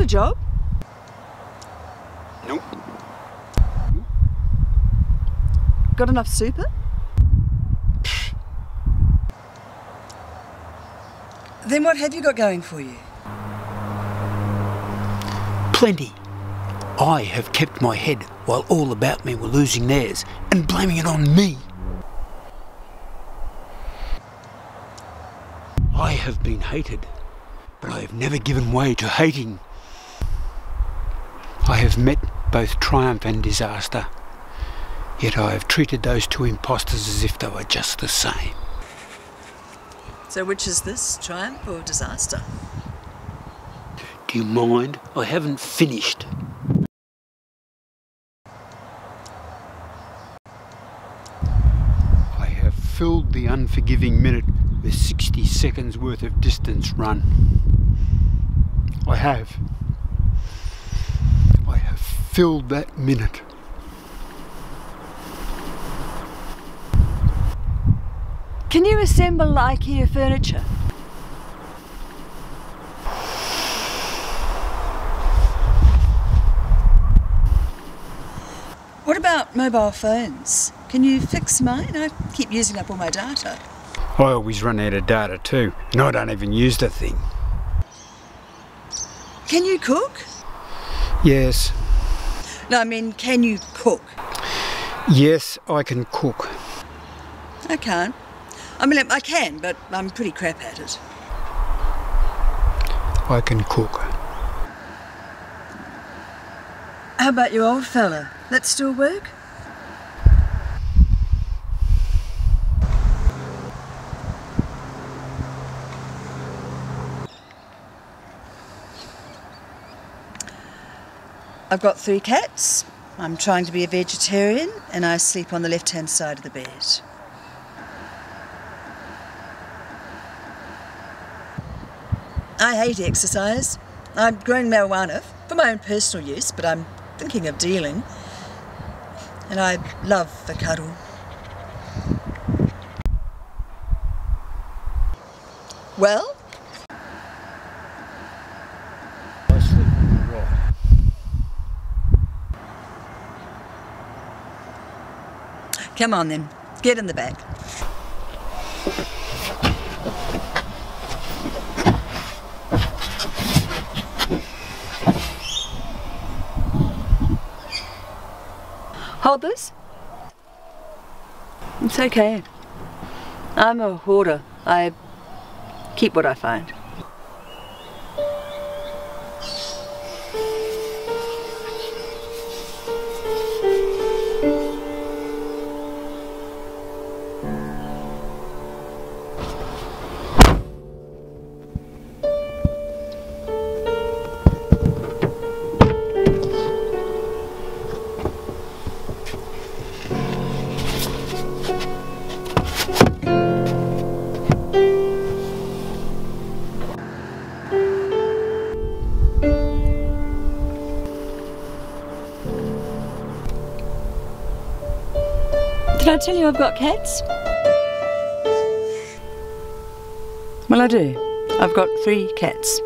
got a job? Nope. Got enough super? then what have you got going for you? Plenty. I have kept my head while all about me were losing theirs and blaming it on me. I have been hated, but I have never given way to hating. I have met both triumph and disaster, yet I have treated those two impostors as if they were just the same. So which is this, triumph or disaster? Do you mind? I haven't finished. I have filled the unforgiving minute with 60 seconds worth of distance run. I have. I that minute. Can you assemble IKEA furniture? What about mobile phones? Can you fix mine? I keep using up all my data. I always run out of data too, and I don't even use the thing. Can you cook? Yes, No, I mean, can you cook? yes, I can cook. I can't. I mean, I can, but I'm pretty crap at it. I can cook. How about you, old fella? That still work? I've got three cats. I'm trying to be a vegetarian and I sleep on the left hand side of the bed. I hate exercise. I'm growing marijuana for my own personal use, but I'm thinking of dealing. And I love the cuddle. Well, I sleep on the right. Come on then. Get in the back. Hold this. It's okay. I'm a hoarder. I keep what I find. Did I tell you I've got cats? Well, I do. I've got three cats.